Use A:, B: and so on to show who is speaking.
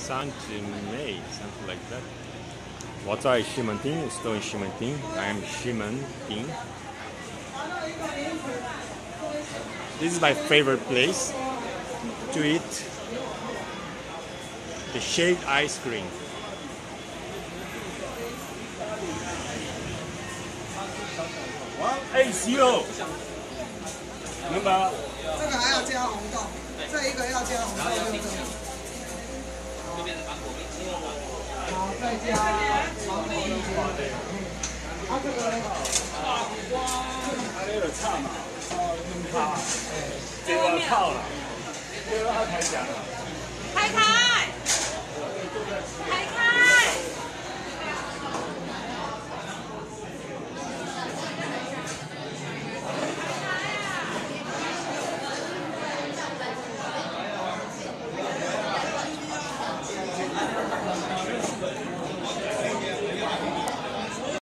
A: Saint May, something like that. What are Ximending? Still in Ximending. I am Ximending. This is my favorite place to eat the shaved ice cream. ACO 能把
B: 这个还要加红豆，这一个要加红豆。再加长粒。他这个。
C: 大瓜，有点差嘛，哦，很差，这个。套了，这个。他
D: 才讲。